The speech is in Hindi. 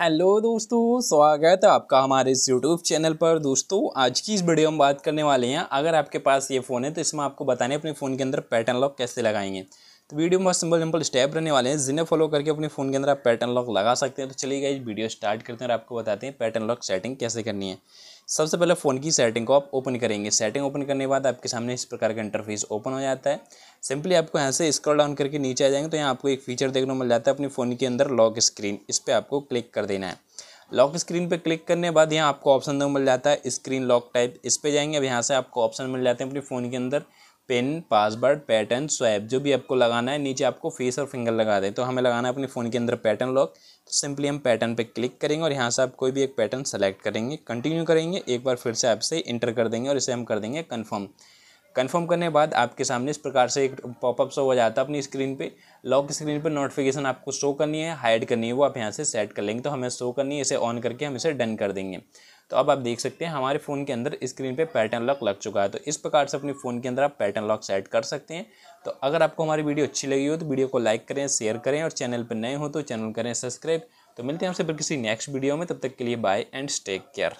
हेलो दोस्तों, स्वागत है आपका हमारे इस यूट्यूब चैनल पर। दोस्तों, आज की इस वीडियो में बात करने वाले हैं, अगर आपके पास ये फ़ोन है तो इसमें आपको बताने अपने फ़ोन के अंदर पैटर्न लॉक कैसे लगाएँगे। तो वीडियो में सिंपल सिंपल स्टेप रहने वाले हैं। जिन्हें फॉलो करके अपने फ़ोन के अंदर आप पैटर्न लॉक लगा सकते हैं। तो चलिए इस वीडियो स्टार्ट करते हैं और आपको बताते हैं पैटर्न लॉक सेटिंग कैसे करनी है। सबसे पहले फ़ोन की सेटिंग को आप ओपन करेंगे। सेटिंग ओपन करने के बाद आपके सामने इस प्रकार का इंटरफेस ओपन हो जाता है। सिंपली आपको यहाँ से स्क्रॉल डाउन करके नीचे आ जाएँगे तो यहाँ आपको एक फीचर देखने को मिल जाता है अपने फ़ोन के अंदर लॉक स्क्रीन इस पर आपको क्लिक कर देना है। लॉक स्क्रीन पे क्लिक करने के बाद यहाँ आपको ऑप्शन दो मिल जाता है स्क्रीन लॉक टाइप इस पर जाएँगे, अब यहाँ से आपको ऑप्शन मिल जाते हैं अपने फ़ोन के अंदर। पिन, पासवर्ड, पैटर्न, स्वैप, जो भी आपको लगाना है, नीचे आपको फेस और फिंगर लगा दें। तो हमें लगाना है अपने फ़ोन के अंदर पैटर्न लॉक। तो सिंपली हम पैटर्न पे क्लिक करेंगे और यहाँ से आप कोई भी एक पैटर्न सेलेक्ट करेंगे, कंटिन्यू करेंगे, एक बार फिर से आपसे इंटर कर देंगे और इसे हम कर देंगे कन्फर्म। कन्फर्म करने के बाद आपके सामने इस प्रकार से एक पॉपअप शो हो जाता है अपनी स्क्रीन पे। लॉक स्क्रीन पे नोटिफिकेशन आपको शो करनी है, हाइड करनी है, वो आप यहाँ से सेट कर लेंगे। तो हमें शो करनी है, इसे ऑन करके हम इसे डन कर देंगे। तो अब आप देख सकते हैं, हमारे फ़ोन के अंदर स्क्रीन पे पैटर्न लॉक लग चुका है। तो इस प्रकार से अपने फ़ोन के अंदर आप पैटर्न लॉक सेट कर सकते हैं। तो अगर आपको हमारी वीडियो अच्छी लगी हो तो वीडियो को लाइक करें, शेयर करें और चैनल पर नए हो तो चैनल करें सब्सक्राइब। तो मिलते हैं आपसे फिर किसी नेक्स्ट वीडियो में, तब तक के लिए बाय एंड टेक केयर।